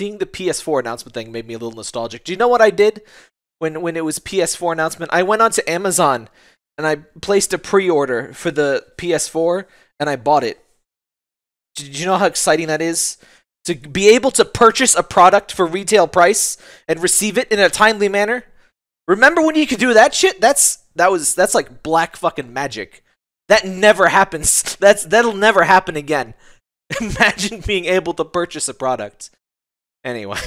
seeing the PS4 announcement thing made me a little nostalgic. Do you know what I did when when it was PS4 announcement? I went onto Amazon and I placed a pre-order for the PS4 and I bought it. Did you know how exciting that is? To be able to purchase a product for retail price and receive it in a timely manner. Remember when you could do that shit? That's that was that's like black fucking magic. That never happens. That's that'll never happen again. Imagine being able to purchase a product. Anyway,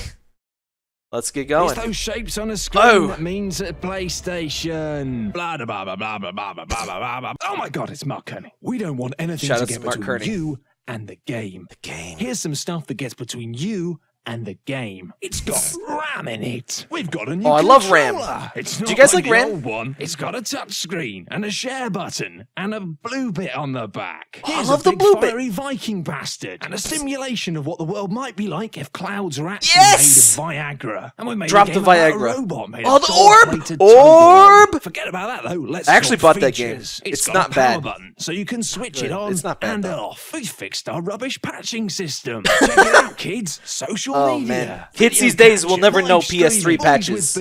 let's get It's going. those shapes on a screen Oh. that means a PlayStation. Blah blah blah blah blah blah blah blah blah. Oh my God, it's Mark Cerny. We don't want anything Shout to to get Mark between Cerny. you and the game. The game. Here's some stuff that gets between you and the game. It's got RAM in it. We've got a new Oh, I love RAM. It's Do you guys like like the RAM? old one. It's got a touch screen and a share button and a blue bit on the back. Oh, I love a the big blue bit. fiery Viking bastard and a simulation of what the world might be like if clouds are actually Yes! made of Viagra. And we made Drop a the game about a Viagra. robot made Oh, the orb! Orb! Forget about that though. Let's I actually bought that game. It's, It's got not a power bad. button, so you can switch Good. it on It's not bad, and though. off. We've fixed our rubbish patching system. Check it out, kids. Social Oh, media. man. Kids these days will never know PS3 patches.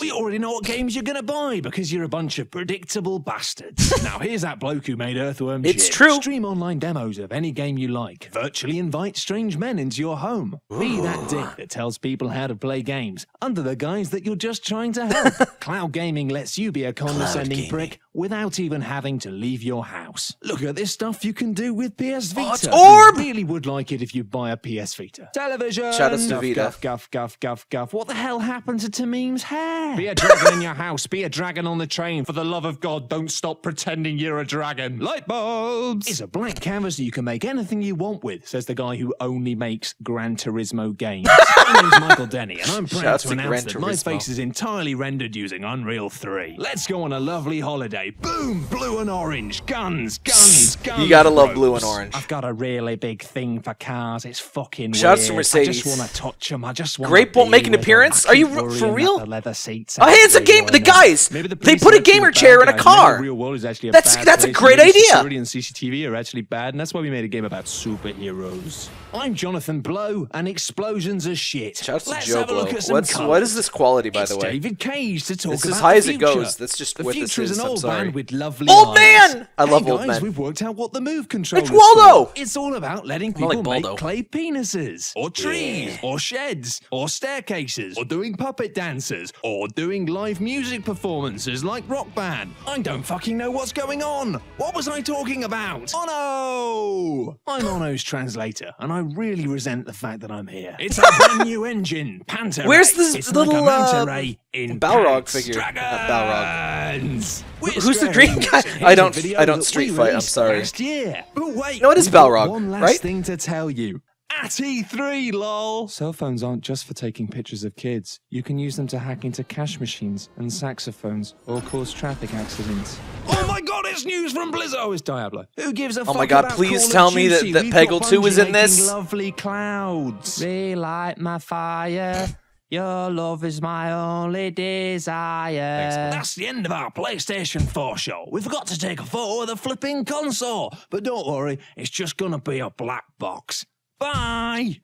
We already know what games you're gonna buy because you're a bunch of predictable bastards. now here's that bloke who made Earthworm It's Jim. true. Stream online demos of any game you like. Virtually invite strange men into your home. Be that dick that tells people how to play games under the guise that you're just trying to help. Cloud gaming lets you be a condescending prick without even having to leave your house. Look at this stuff you can do with PS Vita. Oh, it's We really would like it if you buy a PS Vita. Television. Shout outs to Guff, Vita. Guff, guff, guff, guff, guff. What the hell happened to Tamim's hair? Be a dragon in your house. Be a dragon on the train. For the love of God, don't stop pretending you're a dragon. Light bulbs. It's a blank canvas that you can make anything you want with, says the guy who only makes Gran Turismo games. my name's Michael Denny, and I'm proud Shouts to to announce that my face is entirely rendered using Unreal 3. Let's go on a lovely holiday. Boom, blue and orange. Guns, guns, guns. You gotta love blue and orange. I've got a really big thing for cars. It's fucking Shouts to weird. I Mercedes. Want to touch them. I just want Grape won't make an appearance? Are you for real? The leather seats. Oh, hey, it's a game- the guys, Maybe the they put a gamer chair in a car. Real world is actually a That's- bad that's a great Maybe idea. Security and CCTV are actually bad, and that's why we made a game about superheroes. I'm Jonathan Blow, and explosions are shit. Shouts Let's Joe have a Blow. look at some What's what is this quality, by It's the way? David Cage to talk It's about as high as it goes. That's just the what this is is. an old man with lovely Old man! I love old men. We've worked out what the move control It's Waldo! It's all about letting people make clay penises, or trees, or sheds, or staircases, or doing puppet dances, or doing live music performances like Rock Band. I don't fucking know what's going on. What was I talking about? Ono! I'm Ono's translator, and I really resent the fact that I'm here. It's a brand new engine, Panther. Where's this it's little, like a uh, in Balrog pants. figure? Not Dragons. We're Who's the Square green guy? I don't- I don't street fight, I'm sorry. Last year. But wait, No, it is we've Balrog, One last right? thing to tell you. At E3, lol. Cell phones aren't just for taking pictures of kids. You can use them to hack into cash machines and saxophones or cause traffic accidents. Oh my god, it's news from Blizzard! Oh, it's Diablo. Who gives a Oh my fuck God, about please Call tell me that- that Peggle 2 is in this. lovely clouds. Relight my fire. Your love is my only desire. That's the end of our PlayStation 4 show. We forgot to take a photo of the flipping console. But don't worry, it's just gonna be a black box. Bye!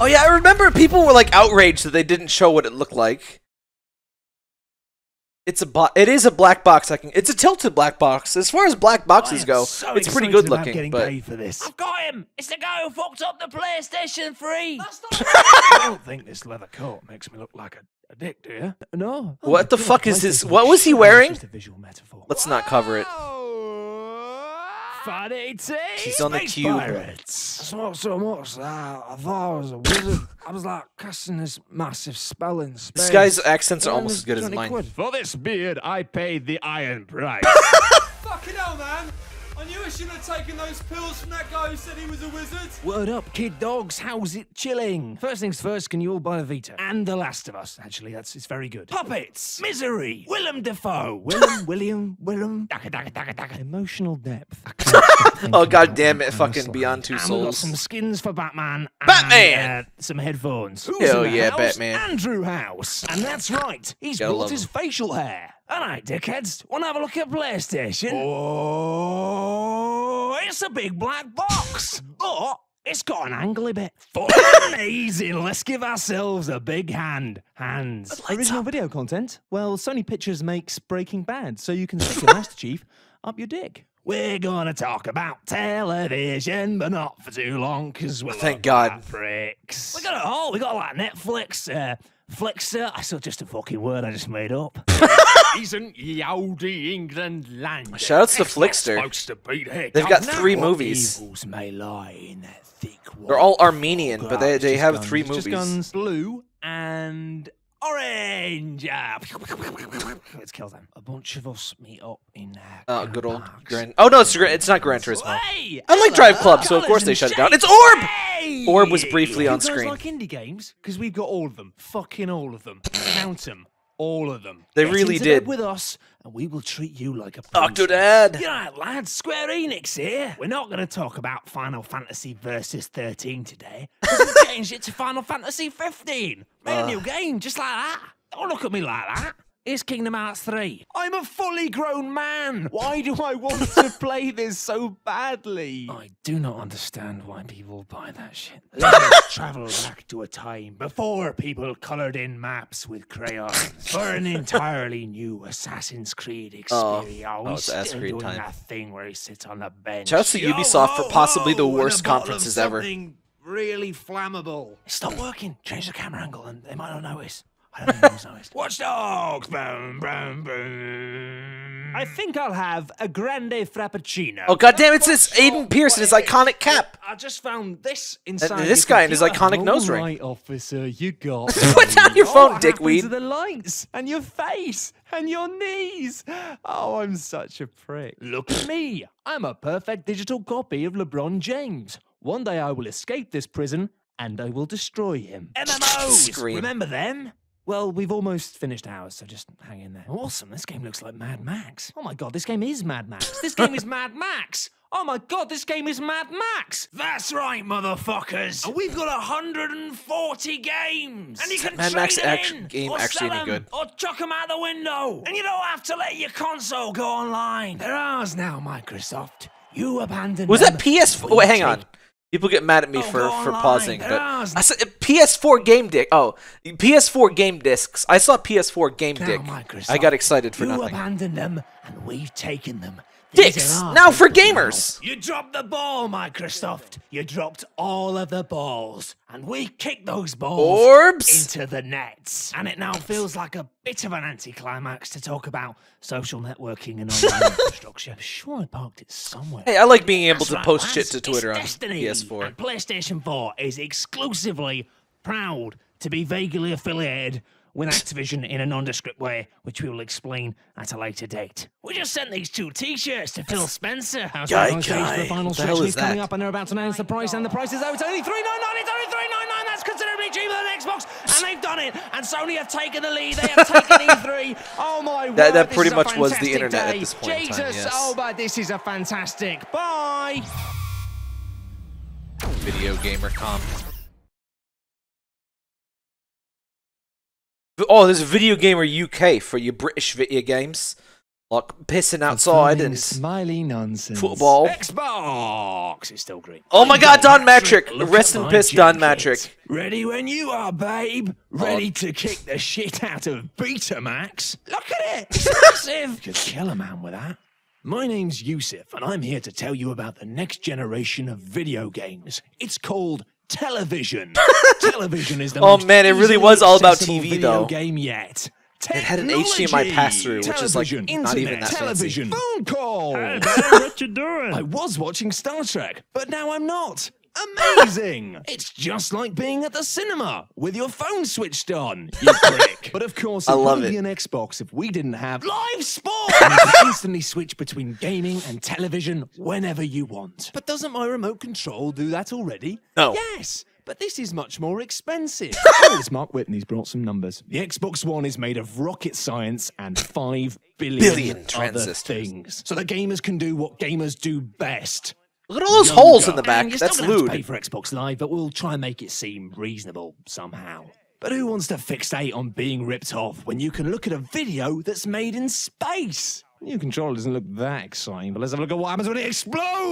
Oh yeah, I remember people were like outraged that they didn't show what it looked like. It's a bo- it is a black box. I can. It's a tilted black box. As far as black boxes go, it's pretty good looking. Getting But for this. I've got him! It's the guy who fucked up the PlayStation 3! I don't think this leather coat makes me look like a, a dick, do you? No. What the fuck is this- what was he wearing? Just a visual metaphor. let's not cover it. Funny tea. He's on the Space cube. Pirates. Smoked so much that I thought I was a wizard. I was like casting this massive spell in space. This guy's accents are almost as good as mine. quid. For this beard, I paid the iron price. Fucking hell, man! I knew I shouldn't have taken those pills from that guy who said he was a wizard. Word up, kid dogs. How's it chilling? First things first, can you all buy a Vita? And The Last of Us. Actually, that's it's very good. Puppets, Misery, Willem Dafoe, Willem, William, Willem. Emotional depth. I can't stop thinking Oh god damn it! Fucking honestly. Beyond Two And got Souls. some skins for Batman. Batman! And, uh, some headphones. Who's Hell in the yeah, house? Batman. Andrew House. And that's right. He's Gotta brought his him. facial hair. All right, dickheads. Want to have a look at PlayStation? Oh, it's a big black box. But It's got an angly a bit. Amazing. Let's give ourselves a big hand. Hands. Original video content? Well, Sony Pictures makes Breaking Bad, so you can stick your Master Chief up your dick. We're gonna talk about television, but not for too long, because we're Thank God. pricks. We got it all. We got like Netflix, uh, Flixer. I saw just a fucking word I just made up. Isn't ye old England land? Shoutouts to It's not Flixster. to be there. They've got three movies. Evils may lie in that thick They're all Armenian, but they, they have three it's just movies. guns. blue and orange. Ah, Let's kill them. A bunch of us meet up in uh, Oh, good old Parks. Gran. Oh no, it's Gran- it's not Gran Turismo. Hey, I like Drive Club, so of course they shut it down. It's Orb. Hey! Orb was briefly You on guys screen. like indie games? Because we've got all of them. Fucking all of them. Count them. All of them. They Get really did. with us, and we will treat you like a princess. Octodad. You know, lads, Square Enix here. We're not going to talk about Final Fantasy Versus 13 today. we changed it to Final Fantasy 15. Made a uh. new game just like that. Don't look at me like that. It's Kingdom Hearts 3. I'm a fully grown man. Why do I want to play this so badly? I do not understand why people buy that shit. Let us travel back to a time before people coloured in maps with crayons for an entirely new Assassin's Creed Oh. experience. Are Oh, it's Assassin's still Creed doing time. that thing where he sits on the bench? Shouts to Yo, Ubisoft for whoa, possibly the whoa, and a worst conferences ever. Really flammable. It's not working. Change the camera angle and they might not notice. I don't think anyone's noticed. Watch dogs. Boom, boom, boom. I think I'll have a grande frappuccino. Oh goddamn! It's this Aiden Pearce in his iconic cap. I just found this inside. Uh, and this guy in his computer. iconic nose ring. right, officer, you got. Put down your phone, what dickweed. To the lights and your face and your knees. Oh, I'm such a prick. Look at me. I'm a perfect digital copy of LeBron James. One day I will escape this prison and I will destroy him. MMOs. Scream. Remember them? Well, we've almost finished ours, so just hang in there. Awesome. This game looks like Mad Max. Oh my god, this game is Mad Max. This game is Mad Max. Oh my god, this game is Mad Max. That's right, motherfuckers. And we've got 140 games. And you can Mad trade Max them act- in, game or actually sell any 'em, good? Or chuck them out the window. And you don't have to let your console go online. They're ours now, Microsoft. You abandoned Was them. that PS4? Wait, hang on. People get mad at me Oh, for, for pausing, but. I said eh, PS4 game dick. Oh, PS4 game discs. I saw PS4 game. Microsoft, I got excited for you nothing. abandoned them, and we've taken them. These Dicks now for gamers. You dropped the ball, Microsoft. You dropped all of the balls, and we kicked those balls Orbs. into the nets. And it now feels like a bit of an anticlimax to talk about social networking and online infrastructure. I'm sure I parked it somewhere. Hey, I like being able That's to right, post lads. shit to It's Twitter on Destiny, PS4. And PlayStation 4 is exclusively proud to be vaguely affiliated with Activision in a nondescript way, which we will explain at a later date. We just sent these two T-shirts to Phil Spencer. How's Yikes. on stage for the final What the stretch hell is is coming up, and they're about to announce the price, and the price is out. It's only three nine nine. It's only three nine nine. That's considerably cheaper than Xbox, and they've done it. And Sony have taken the lead. They have taken E3. Oh my word! That- that this pretty is a much was the fantastic internet at day. this point in Jesus, time, yes. oh my, this is a fantastic. Bye. Video gamer com. Oh, there's a Video Gamer UK for your British video games. Like pissing outside Finding and smiley nonsense. football. Xbox is still green. Oh my god, Don Mattrick! Rest at in piss, Don jacket. Mattrick. Ready when you are, babe. Oh. Ready to kick the shit out of Betamax. Look at it. It's massive. Could kill a man with that. My name's Yusuf, and I'm here to tell you about the next generation of video games. It's called television. television is the Oh, most man, it really was all about TV, video though. game yet. It had an Technology. HDMI pass-through, which is, like, Television, not even internet, that fancy. television, phone call. Hey, what you doing? I was watching Star Trek, but now I'm not. Amazing! it's just like being at the cinema with your phone switched on, you prick. but of course, I it love wouldn't it. be an Xbox if we didn't have live sport. and you can instantly switch between gaming and television whenever you want. But doesn't my remote control do that already? No. Yes. But this is much more expensive. oh, it's Marc Whitten's brought some numbers. the Xbox One is made of rocket science and 5 billion, Billion other transistors. things. So that gamers can do what gamers do best. Look at all those holes in the And back. you're That's still gonna have to pay for Xbox Live, but we'll try and make it seem reasonable somehow. But who wants to fixate on being ripped off when you can look at a video that's made in space? New controller doesn't look that exciting, but let's have a look at what happens when it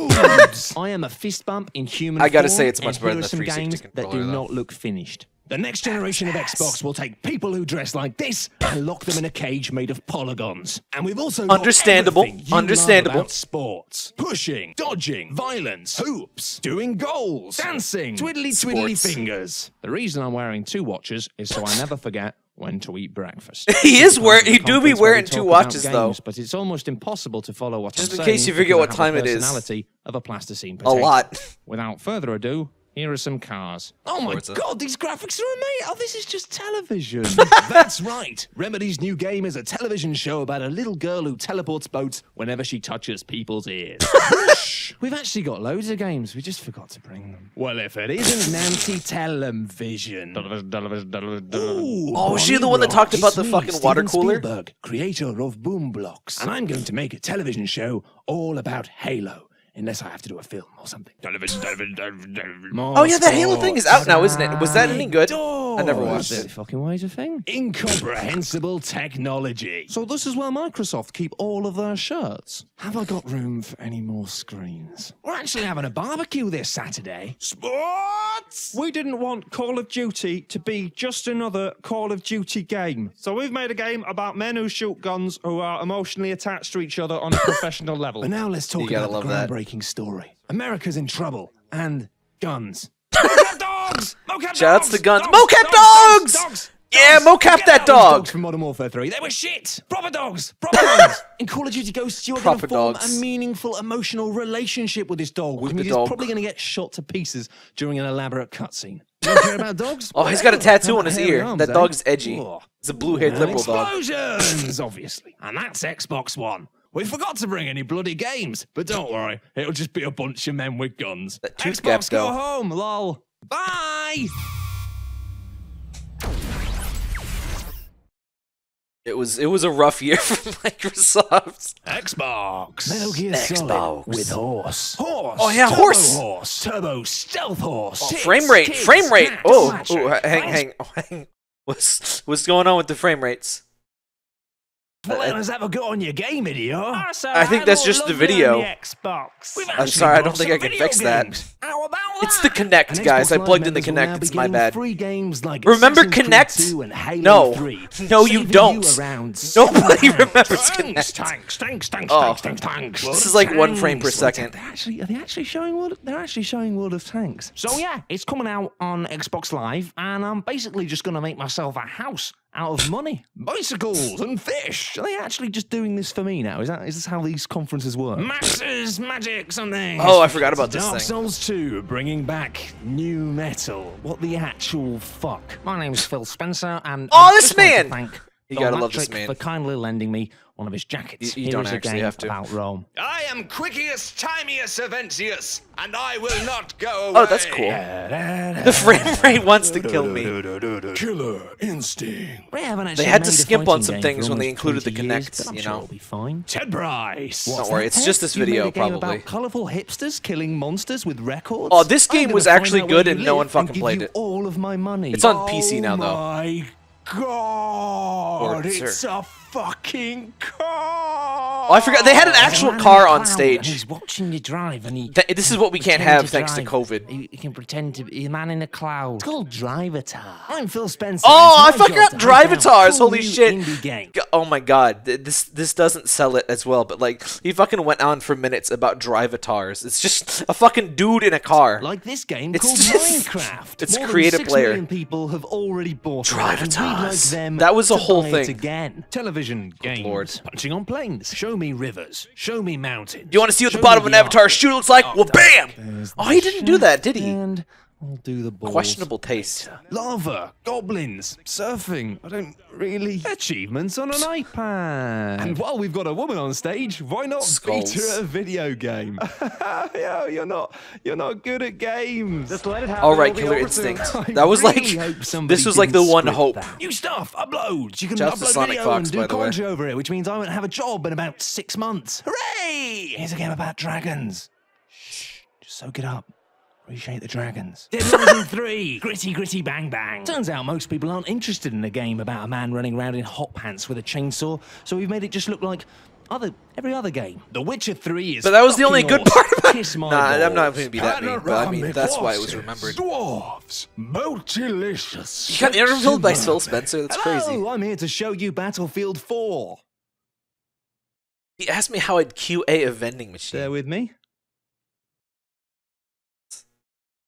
explodes. I am a fist bump in human I gotta form, say it's much better here than are the some 360 games that do though. not look finished. The next generation of Xbox will take people who dress like this and lock them in a cage made of polygons. And we've also got Understandable, everything you love understandable. about sports, pushing, dodging, violence, hoops, doing goals, dancing, twiddly twiddly Sports. fingers. The reason I'm wearing two watches is so I never forget when to eat breakfast. He is wear- Sometimes he do be conference we wearing two talk about watches, though. But it's almost impossible to follow what Just I'm in case you forget because what have time the it is. personality of a plasticine A lot. Without further ado, here are some cars. Oh my Forza. god, these graphics are amazing! Oh, this is just television. That's right. Remedy's new game is a television show about a little girl who teleports boats whenever she touches people's ears. We've actually got loads of games. We just forgot to bring them. Well, if it isn't Nancy Television. Ooh, Oh, was she the one that talked about the me, fucking water Steven cooler? Spielberg, creator of Boom Blocks. And I'm going to make a television show all about Halo. Unless I have to do a film or something. Television, television, television. Oh yeah, that Halo thing is out now, isn't it? Was that any good? I never watched Doors. it. Fucking ways a thing. Incomprehensible technology. So this is where Microsoft keep all of their shirts. Have I got room for any more screens? We're actually having a barbecue this Saturday. Sports! We didn't want Call of Duty to be just another Call of Duty game. So we've made a game about men who shoot guns who are emotionally attached to each other on a professional level. But now let's talk about the love that. groundbreaking story. America's in trouble and guns. Mocap dogs! Mocap Shout dogs! to guns. Dogs! Mocap dogs! dogs! dogs! Yeah, dogs! mocap that dog. Dogs from Modern Warfare 3. They were shit! Proper dogs! Proper dogs! In Call of Duty Ghosts, you're going to form dogs. a meaningful emotional relationship with this dog, which With means the he's probably going to get shot to pieces during an elaborate cutscene. You don't care about dogs? Oh, he's got a tattoo on his ear. arms, That eh? dog's edgy. Oh. It's a blue-haired And liberal dog. Explosions, obviously. And that's Xbox One. We forgot to bring any bloody games, but don't worry, it'll just be a bunch of men with guns. That tooth gap, Xbox, go home, lol. Bye. It was it was a rough year for Microsoft. Xbox. Metal Gear Xbox. Solid with horse. Horse. Oh, yeah, Turbo horse. Horse. Turbo stealth horse. Oh, Tits, frame rate, kids, frame rate. snacks, Oh, oh, hang, hang, oh, hang. What's what's going on with the frame rates? What uh, has that ever got on your game, idiot? Ah, I think that's just the video. Xbox. I'm sorry, I don't think I can fix that. games. It's the Kinect, And guys. I plugged in the members will now Kinect. It's my bad. Free games like Remember Assassin's Creed Kinect? 2 and Halo No. No, you don't. Nobody £7. remembers tanks, Kinect. Tanks, tanks, tanks, Oh. tanks, tanks, tanks. This is like one frame per Tanks. second. They're actually, are they actually showing World? They're actually showing World of Tanks. So yeah, it's coming out on Xbox Live, and I'm basically just going to make myself a house out of money, bicycles, and fish. Are they actually just doing this for me now? Is that is this how these conferences work? Max's magic something. Oh, I forgot about this Dark thing. Souls 2 bringing back new metal. What the actual fuck? My name's Phil Spencer, and Oh, I this just want to man! Thank You gotta love this Mattrick man. for kindly lending me one of his jackets. You- you Here don't is a actually game have to. about Rome. I am Quickius Timius Aventius, and I will not go away. Oh, that's cool. The frame rate wants to kill me. Killer instinct. They haven't They had to made skimp on some things when they included the 20 years, Kinect, but I'm you sure know. it'll be fine. Ted Price. Don't worry, it's Ted? just this video, a game probably. About colourful hipsters killing monsters with records. Oh, this game was actually good and no one fucking played it. All of my money. It's on PC now, though. Oh god, it's a fucking car. Oh, I forgot they had an actual car on stage. And he's watching you drive, and he. Th- this is what we can't pretend have thanks to. COVID. He, he can pretend to be a man in a cloud. It's called Drivatar. I'm Phil Spencer. Oh, I my fucking job got to hunt down Drivatars, holy shit. Indie game. G- Oh my god, this this doesn't sell it as well. But like, he fucking went on for minutes about drivatars. It's just a fucking dude in a car. Like this game It's called just- Minecraft. it's More than six player. million people have already bought it, and like them That was a whole thing. again. Television games. lord. Punching on planes. Show me rivers. Show me mountains. Do you want to see what the bottom of an Avatar shoe looks like? Oh, well, bam! There's Oh, he didn't do that, did he? And I'll do the balls. Questionable taste. Lava, goblins, surfing. I don't really. Achievements on an iPad. And while we've got a woman on stage, why not Skulls. beat her at a video game? yeah, you're not you're not good at games. Just let it happen. All right, Killer Instinct. That was really like this was like the one hope. that. New stuff, uploads. You can Shouts to upload Sonic video Fox, and do by the commentary over it, which means I won't have a job in about six months. Hooray! Here's a game about dragons. Shh, just soak it up. Appreciate the dragons. Dead Rising 3, gritty, gritty, bang, bang. Turns out most people aren't interested in a game about a man running around in hot pants with a chainsaw, so we've made it just look like other every other game. The Witcher 3 is But that was the only good part awesome. about Kiss my Nah, I'm not going to be that mean, but I mean, that's why it was remembered. Dwarves, most delicious. You got interviewed by Phil Spencer? That's crazy. Hello, I'm here to show you Battlefield 4. He asked me how I'd QA a vending machine. Bear with me.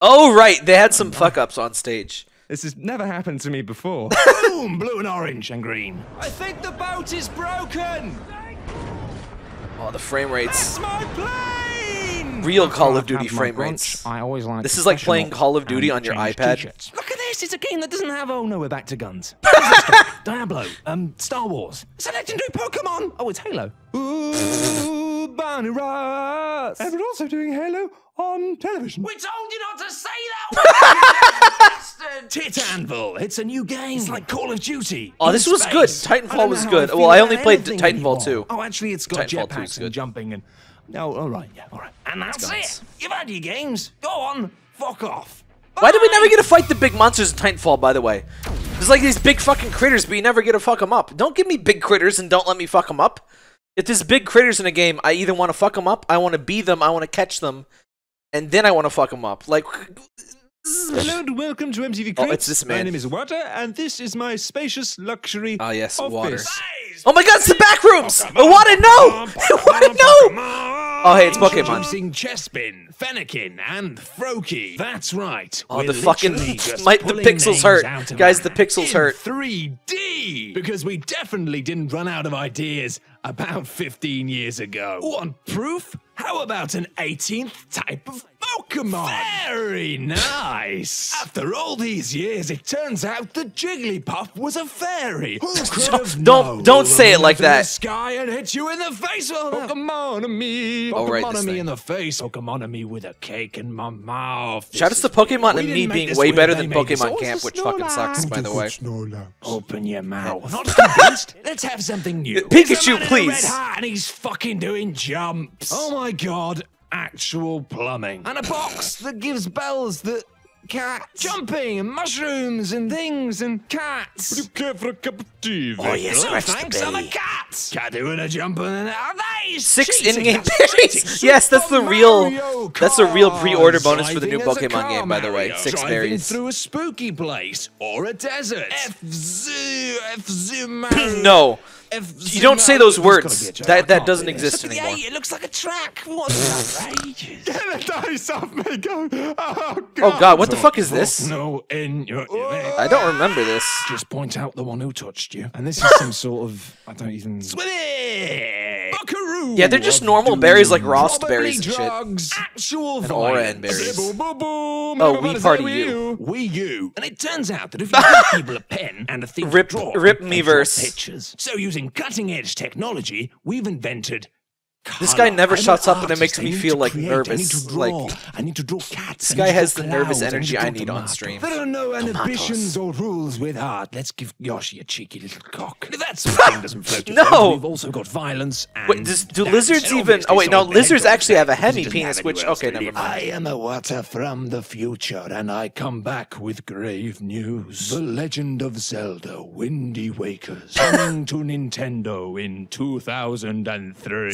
Oh, right. They had some fuck ups on stage. This has never happened to me before. Boom, blue and orange and green. I think the boat is broken. Oh, the frame rates. It's my plane. Real Call of Duty frame rates. I always like This is like playing Call of Duty on your iPad. Look at this. It's a game that doesn't have. Oh no, we're back to guns. Diablo. Um, Star Wars. It's a legendary Pokemon. Oh, it's Halo. Ooh, Barney Ross. And we're also doing Halo on television. We told you not to say that word, Tit Anvil, it's a new game. It's like Call of Duty. Oh, this was good. space. I Titanfall was good. feel Well, I only played anything Titanfall anymore. 2. Oh, actually, it's got 2 is jetpacks good. and jumping and. Oh, all right. Yeah, all right. And that's it. You've had your games. Go on. Fuck off. Why did we never get to fight the big monsters in Titanfall, by the way? There's like these big fucking critters, but you never get to fuck them up. Don't give me big critters and don't let me fuck them up. If there's big critters in a game, I either want to fuck them up, I want to be them, I want to catch them, and then I want to fuck him up. Like, Hello and welcome to MTV Oh, it's this man. My name is Water, and this is my spacious luxury Ah, yes, office. water. oh my god, it's the back rooms! I want to know! I want to know! Oh, hey, it's Pokemon. Introducing Chespin, Fennekin, and Froakie. That's right. Oh, We're the fucking- my- the pixels hurt. Guys, the pixels hurt. 3D. Because we definitely didn't run out of ideas about 15 years ago. Want proof? How about an 18th type of Oh, Pokemon? Very nice. After all these years, it turns out that Jigglypuff was a fairy. Who could have Don't- known? don't say it like Run up in that. The sky and hit you in the face. Oh, no. Pokemon me. Oh, right, Pokemon this me in the face, oh, Pokemon me with a cake in my mouth. Shout out to Pokemon and me being way better than. Pokemon Oh, Camp, it's a which fucking sucks, by the way. Open your mouth. Not convinced? Let's have something new. Pikachu, It's a man in a please. red hat and he's fucking doing jumps. Oh my god. Actual plumbing. And a box that gives bells that cats. Jumping and mushrooms and things and cats. Would you Care for a cup of tea? Oh, yes, Victor? thanks. I'm a cat. Cat doing a jump and then are they Six in-game That's berries. Yes, that's the real- Mario that's the real pre-order bonus for the new Driving as a Pokemon game, by the way. Mario. Six Driving berries. through a spooky place or a desert. F Z F Z Mario. No. F You don't say those words. be a joke. That- that doesn't do exist Look at the anymore. eight, It looks like a track. What's outrageous? Get the dice off me, go. Oh, God. Oh god, what the fuck is this? No, in your. I don't remember this. Just point out the one who touched you. And this is some sort of. I don't even. Switty! Buckaroo! Yeah, they're just normal berries like Rost berries and shit. Actual And aura violence. and berries. Boom, boom, boom. Oh, we party you. We you. And it turns out that if you give people a pen and a thing Rip- to draw, rip they me draw verse. pictures. So using cutting edge technology, we've invented. This guy never I'm shuts an up and it makes me feel, like, create. nervous, I need to draw. like- I need to draw cats. This guy has draw the nervous energy I I need to need on stream. There are no Tomatoes. inhibitions or rules with art. Let's give Yoshi a cheeky little cock. If that sort of thing doesn't float No. we've also got violence and Wait, does, do dance. lizards And even? Oh wait, no, some of the lizards actually have a because hemi penis. Which okay, to never mind. I am a water from the future, and I come back with grave news. The Legend of Zelda: Windy Wakers coming to Nintendo in 2003.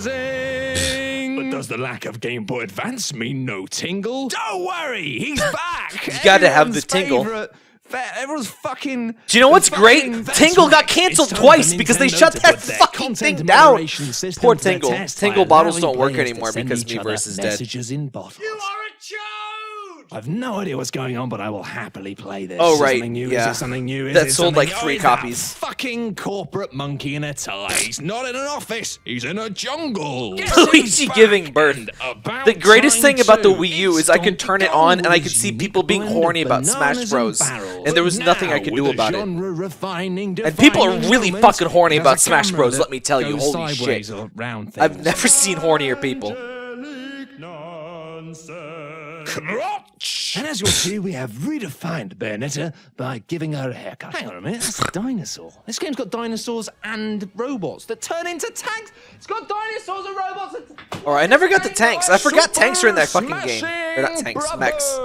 Zing. But does the lack of Game Boy Advance mean no tingle? Don't worry, he's back. You gotta have the tingle. favorite- Everyone's fucking. Do you know what's great? Tingle got canceled twice because they shut that fucking thing down. Poor Tingle. Tingle bottles don't work anymore because each other Miiverse is dead. Messages in bottles. You are a chode! I've no idea what's going on, but I will happily play this. Oh, Is right, Something new? yeah. Is something new? Is That sold, like, Oh, three that copies. Fucking corporate monkey in a tie. He's not in an office. He's in a jungle. Luigi giving birth. The greatest thing about the Wii U is I could turn it on and I could see people being horny about Smash Bros. And there was nothing I could do about it. And people are really fucking horny about Smash Bros, let me tell you. Holy shit. I've never seen hornier people. Crotch! And as you'll see, we have redefined Bayonetta by giving her a haircut. Hang on a minute, that's a dinosaur. This game's got dinosaurs and robots that turn into tanks. It's got dinosaurs and robots. And... Or I never got the tanks. I forgot tanks are in that fucking game. They're not tanks, mechs.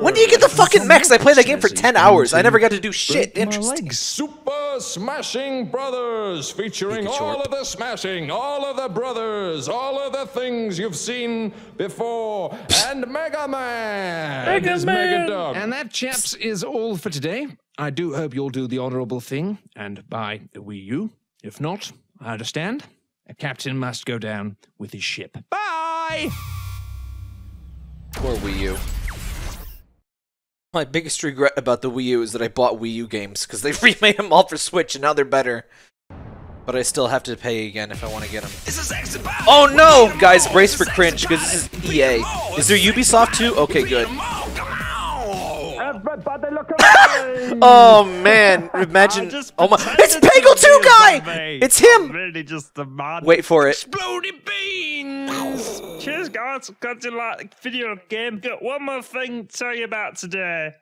When do you get the fucking mechs? I played that game for 10 hours. I never got to do shit. Interesting. Super the Smashing Brothers, featuring Pikachu. all of the smashing, all of the brothers, all of the things you've seen before, and Mega Man. Mega is Mega Dog. And that, chaps, is all for today. I do hope you'll do the honourable thing and buy a Wii U. If not, I understand. A captain must go down with his ship. Bye! Poor Wii U. My biggest regret about the Wii U is that I bought Wii U games because they remade them all for Switch and now they're better. But I still have to pay again if I want to get them. This is X about. Oh no, guys, brace for cringe because this is EA. Is there Ubisoft too? Okay, good. Everybody look around! Oh man, imagine. Oh my, it's Peggle 2 guy. It's him. Really just the man. Wait for it. Exploding beans. Cheers, guys. Got to like video game. Got one more thing to tell you about today.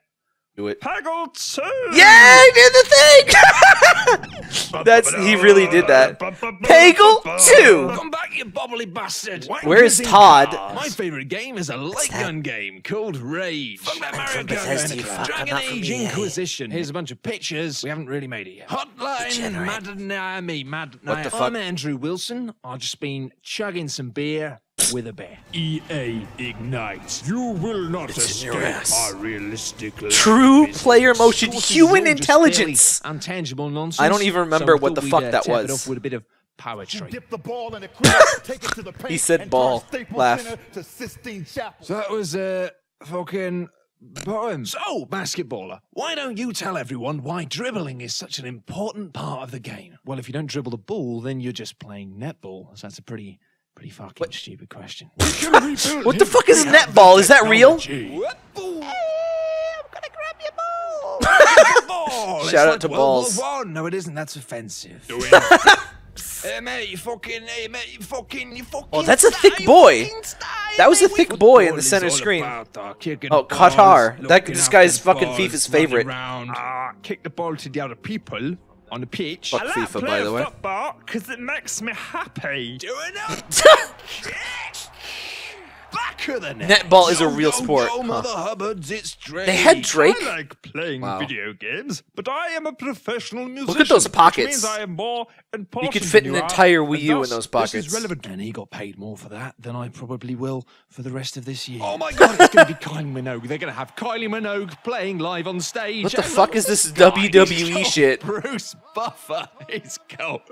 Do it. Peggle 2! Yeah, he did the thing. That's he really did that. Peggle 2. Come back, you bobbly bastard! Where's Todd? My favourite game is a light gun game called Rage. Fuck that Mario Bethesda. Dragon Age Inquisition. Here's a bunch of pictures. We haven't really made it yet. Hotline Degenerate. Mad me, Mad What the fuck? I'm Andrew Wilson. I've just been chugging some beer with a bear. EA Ignite. You will not It's in your ass. realistic True player motion, Of course, this is human intelligence. fairly Intangible nonsense. I don't even remember we what the fuck uh, that tap it was. off with a bit of poetry. Dip the ball in the crease, take it to the paint. He said ball. turn Staples Laugh. To Sistine Chapel. So that was a fucking poem. So, basketballer, why don't you tell everyone why dribbling is such an important part of the game? Well, if you don't dribble the ball, then you're just playing netball. So that's a pretty, pretty fucking stupid question. What the fuck is netball? Is that real? Ball! Shout out It's to like World balls. War No, it isn't. That's offensive. Hey mate, you fucking, hey mate, you fucking, you fucking. Oh, that's a thick boy. fucking That was a thick boy in the center screen. about, uh, Oh, Qatar. That- this guy's fucking FIFA's favorite. around. Ah, kick the ball to the other people on the pitch. Fuck I like FIFA, by playing the way. football because it makes me happy. Doing up. Netball is a real go, sport, Go, huh? Mother Hubbards, it's Drake. They had Drake. I like playing Wow. video games, but I am a professional musician. Look at those pockets. means I am more You could fit an entire Wii and U in thus, those This pockets. is relevant. And he got paid more for that than I probably will for the rest of this year. Oh my god, it's going to be Kylie Minogue. They're going to have Kylie Minogue playing live on stage. What the fuck is this guy. WWE He's shit? Bruce Buffer. He's cool.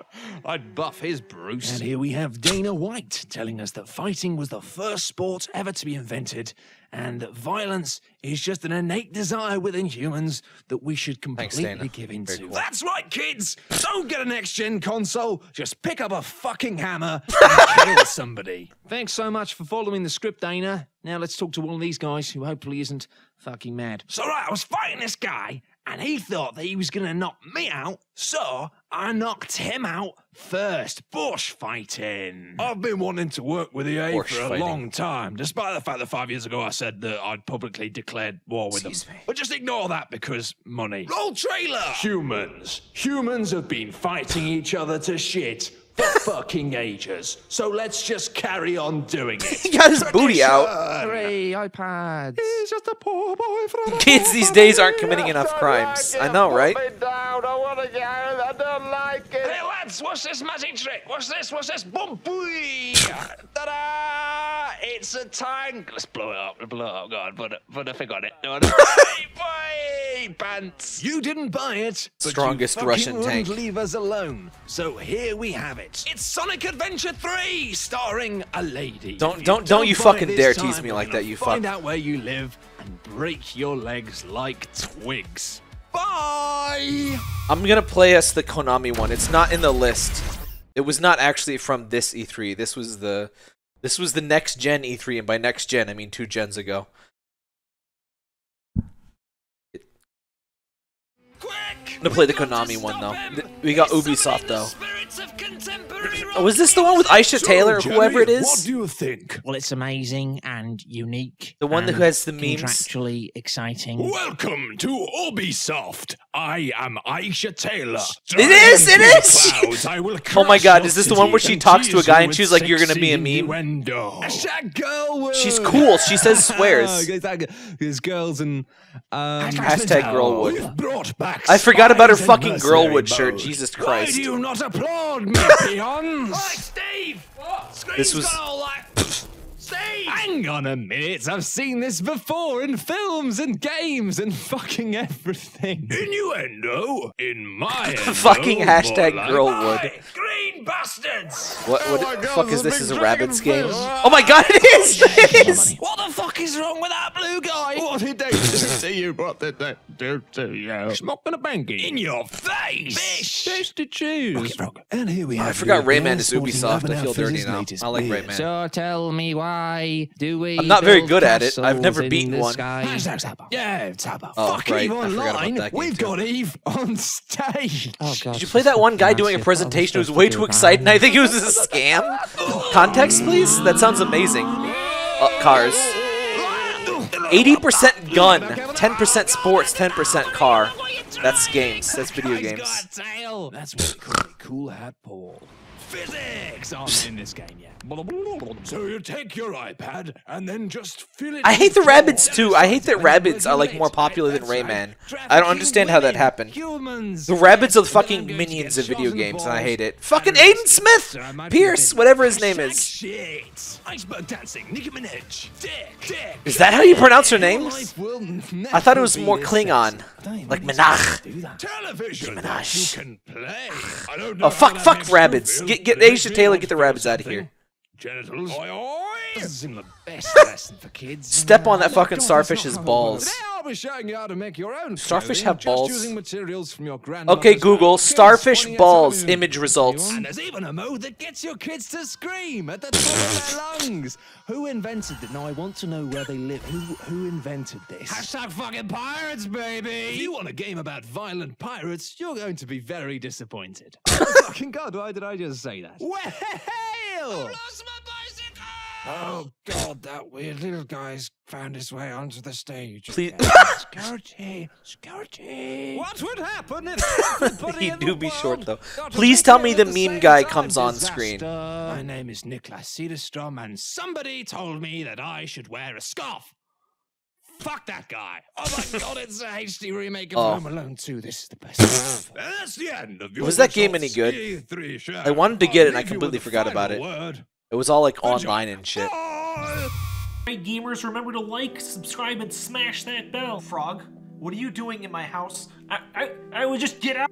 I'd buff his Bruce. And here we have Dana White telling us that fighting was the first sport ever to be invented and that violence is just an innate desire within humans that we should Thanks, completely Dana. give into. cool. That's right, kids. Don't get a next gen console. Just pick up a fucking hammer and kill somebody. Thanks so much for following the script, Dana. Now let's talk to one of these guys who hopefully isn't fucking mad. So, right, I was fighting this guy, and he thought that he was to knock me out, so I knocked him out first. Bush fighting. I've been wanting to work with EA Bush for a fighting. long time, despite the fact that five years ago I said that I'd publicly declared war with Excuse them. me. But just ignore that because money. Roll trailer! Humans. Humans have been fighting each other to shit for fucking ages. So let's just carry on doing it. He got his booty out. Hooray, iPads. He's just a poor boy from Kids these days aren't committing enough crimes. I know, right? Hey lads, what's this magic trick? What's this? What's this? Boom, boy! Ta-da! It's a tank. Let's blow it up. Blow it up. Go on, put a, put a thing on it. Go on. hey, boy! Pants. You didn't buy it. But Strongest you Russian tank. leave us alone. So here we have it. It's Sonic Adventure 3, starring a lady. Don't- If don't- don't you fucking dare time, tease me like that, you Find fuck. out where you live and break your legs like twigs. Bye. I'm gonna play us the Konami one. It's not in the list. It was not actually from this E3. This was the this was the next gen E3, and by next gen I mean two gens ago. Quick! I'm gonna play the We've got to Konami one though. We got Ubisoft though. Spirits of contemporary Oh, was this the one with Aisha Tyler or whoever it What is? do you think? Well, it's amazing and unique. The one that has the memes? Contractually exciting. Welcome to Ubisoft. I am Aisha Tyler. It is, it is! Clouds, I will Oh my god, is this the one where she talks to a guy and she's like, "You're gonna be a meme"? innuendo. Girlwood. She's cool. She says swears. There's girls and um, Hashtag Girlwood. brought back I forgot about her fucking mercenary Girlwood shirt. mode. Jesus Why do you not applaud me, peons? Steve! This was- got all that. Steve! Hang on a minute, I've seen this before in films and games and fucking everything. Innuendo in my Fucking hashtag more like- Girlwood. Bastards! What, what oh my the God, fuck is this? Is a dragon Rabbids game? fish. Oh my god, it is! It is! What the fuck is wrong with that blue guy? What did they do to you? What did they do to you? Smoke and a bangy. In your face! Taste to choose. And here we have I forgot Rayman is Sporting Ubisoft. I feel dirty now. I like. Rayman. So tell me why do we? I'm not very good at it. I've never beaten one. sky? Hashtag Zappa. Yeah, Zappa. Oh, Fuck right. Eve I forgot about Online. We've too. got Eve on stage. Oh, God, Did you play that one guy doing a presentation who was way too excited and I think it was a scam? Context, please? That sounds amazing. Uh, cars. 80% gun, 10% sports, 10% car. That's games. That's video games. That's. Cool hat Paul. Physics oh, aren't in this game yet. So you take your iPad and then just fill it. I hate the rabbits too. I hate that rabbits are like more popular than Rayman. I don't understand how that happened. The rabbits are the fucking minions get of video shot in the games and I hate it. Fucking arrested. Aiden Smith! So I might be a Pearce, whatever his name is. Iceberg dancing. Nicki Minaj. Dick. Dick. Is that how you pronounce her Your names? I thought it was more Klingon. sexy. I don't even Like need Menach. to do that. Television. Menage. You can play. I don't oh, know Oh, fuck, fuck rabbits. feel, Get, get but it makes Aisha me Tyler, get the rabbits out of here. Genitals. Oi, oi. Doesn't seem the best lesson for kids. Step on that fucking starfish's balls. Today I'll be showing you how to make your own Starfish clothing, have just balls? using materials from your Okay, Google, starfish balls, image results. And there's even a mode that gets your kids to scream at the top of their lungs. Who invented it? Now I want to know where they live. Who who invented this? Hashtag fucking pirates, baby. If you want a game about violent pirates, you're going to be very disappointed. oh, fucking god, why did I just say that? Well! Oh god, that weird little guy's found his way onto the stage. Please- again. security, security. What would happen if everybody He in do the be world short though. Please tell me the the meme guy time? comes on screen. My name is Niklas Cederstrom, and somebody told me that I should wear a scarf. Fuck that guy. Oh my god, it's a HD remake of Oh. Home Alone 2. This is the best. That's the end of your Was that game any good? I wanted to I'll get it and I completely forgot about it. Word. It was all like online and shit. Bye. Hey gamers, remember to like, subscribe, and smash that bell. Frog, what are you doing in my house? I I, I would just get out.